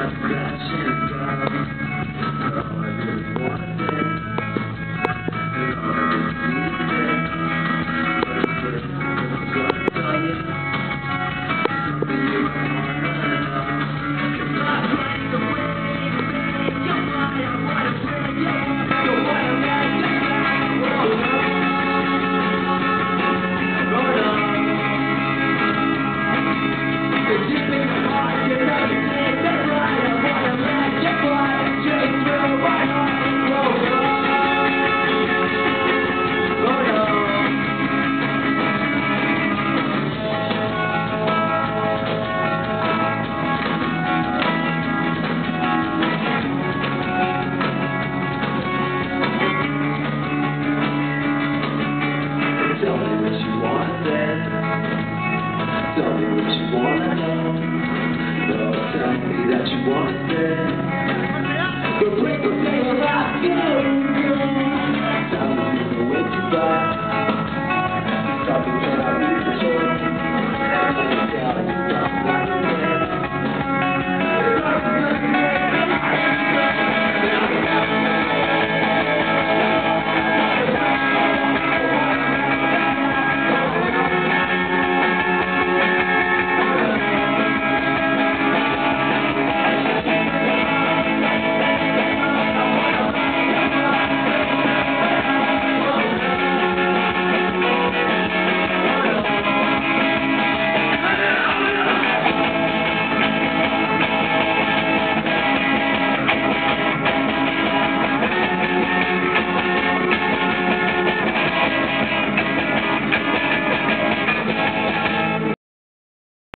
I've got you uh, down. Tell me what you know. Oh, tell me that you want it.